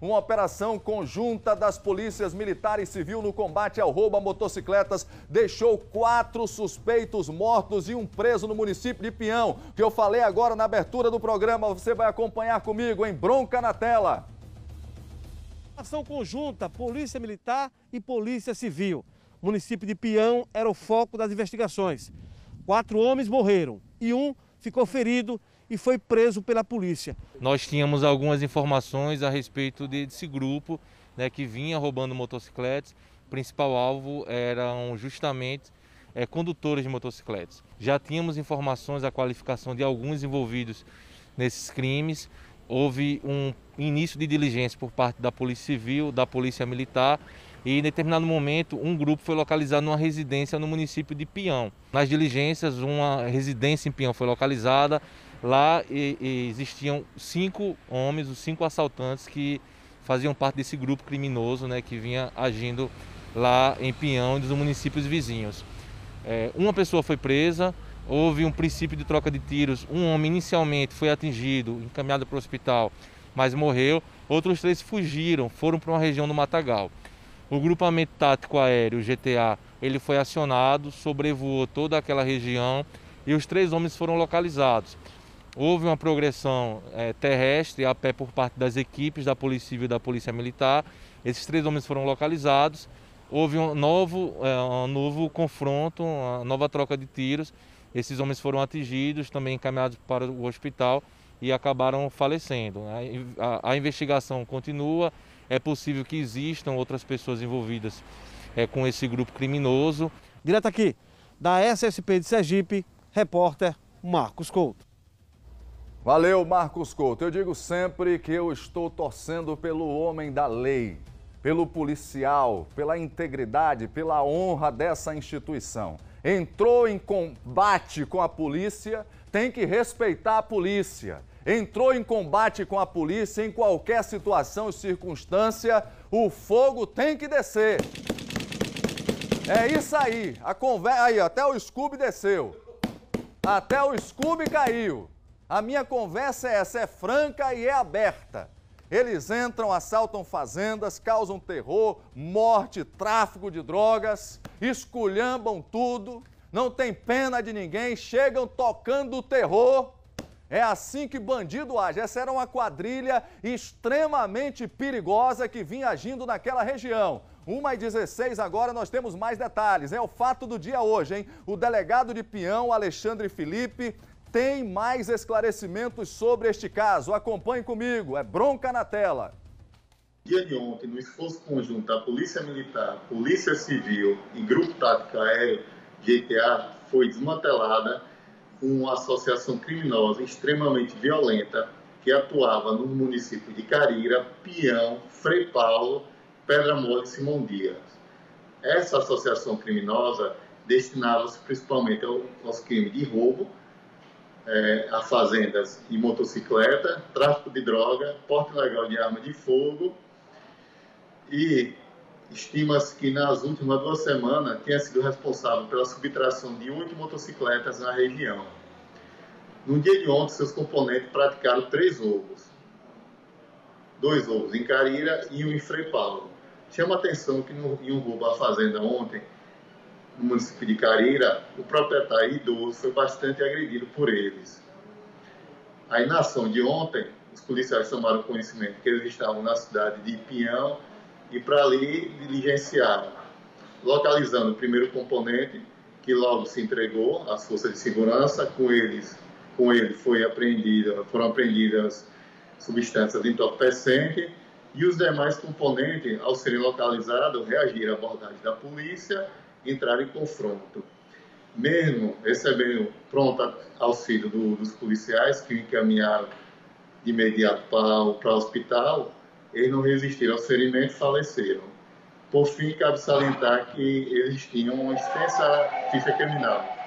Uma operação conjunta das polícias militar e civil no combate ao roubo a motocicletas deixou quatro suspeitos mortos e um preso no município de Pião, que eu falei agora na abertura do programa. Você vai acompanhar comigo em Bronca na Tela. Ação conjunta, Polícia Militar e Polícia Civil. O município de Pião era o foco das investigações. Quatro homens morreram e um ficou ferido e foi preso pela polícia. Nós tínhamos algumas informações a respeito desse grupo né, que vinha roubando motocicletas. O principal alvo eram justamente é, condutores de motocicletas. Já tínhamos informações da qualificação de alguns envolvidos nesses crimes. Houve um início de diligência por parte da Polícia Civil, da Polícia Militar e em determinado momento um grupo foi localizado numa residência no município de Pião. Nas diligências, uma residência em Pião foi localizada, Lá e, e existiam cinco homens, os cinco assaltantes que faziam parte desse grupo criminoso né, que vinha agindo lá em Pinhão e dos municípios vizinhos. É, uma pessoa foi presa, houve um princípio de troca de tiros. Um homem inicialmente foi atingido, encaminhado para o hospital, mas morreu. Outros três fugiram, foram para uma região do Matagal. O grupamento tático aéreo, GTA, ele foi acionado, sobrevoou toda aquela região e os três homens foram localizados. Houve uma progressão é, terrestre a pé por parte das equipes da Polícia Civil e da Polícia Militar. Esses três homens foram localizados. Houve um novo, é, um novo confronto, uma nova troca de tiros. Esses homens foram atingidos, também encaminhados para o hospital e acabaram falecendo. A, a investigação continua. É possível que existam outras pessoas envolvidas é, com esse grupo criminoso. Direto aqui da SSP de Sergipe, repórter Marcos Couto. Valeu, Marcos Couto. Eu digo sempre que eu estou torcendo pelo homem da lei, pelo policial, pela integridade, pela honra dessa instituição. Entrou em combate com a polícia, tem que respeitar a polícia. Entrou em combate com a polícia em qualquer situação e circunstância, o fogo tem que descer. É isso aí. A conversa aí, até o Scooby desceu. Até o Scooby caiu. A minha conversa é essa, é franca e é aberta. Eles entram, assaltam fazendas, causam terror, morte, tráfico de drogas, esculhambam tudo, não tem pena de ninguém, chegam tocando terror. É assim que bandido age. Essa era uma quadrilha extremamente perigosa que vinha agindo naquela região. 1 e 16 agora nós temos mais detalhes. É o fato do dia hoje, hein? O delegado de Peão, Alexandre Felipe, tem mais esclarecimentos sobre este caso. Acompanhe comigo, é bronca na tela. Dia de ontem, no esforço conjunto da Polícia Militar, Polícia Civil e Grupo Tático Aéreo, GTA, foi desmantelada uma associação criminosa extremamente violenta que atuava no município de Carira, Pião, Frei Paulo, Pedra Mole e Simão Dias. Essa associação criminosa destinava-se principalmente aos crimes de roubo, é, a fazendas e motocicleta, tráfico de droga, porte ilegal de arma de fogo e estima-se que nas últimas duas semanas tenha sido responsável pela subtração de oito motocicletas na região. No dia de ontem, seus componentes praticaram três roubos. Dois roubos em Carira e um em Frei Paulo. Chama atenção que no, em um roubo à fazenda ontem, no município de Carira, o proprietário idoso foi bastante agredido por eles. Aí, na ação de ontem, os policiais tomaram conhecimento que eles estavam na cidade de Pinhão e para ali diligenciaram, localizando o primeiro componente, que logo se entregou às forças de segurança, com eles com ele foi apreendida, foram apreendidas substâncias entorpecentes e os demais componentes, ao serem localizados, reagiram à abordagem da polícia entrar em confronto. Mesmo recebendo pronto auxílio do, dos policiais que encaminharam de imediato para, o hospital, eles não resistiram aos ferimentos e faleceram. Por fim, cabe salientar que eles tinham uma extensa ficha criminal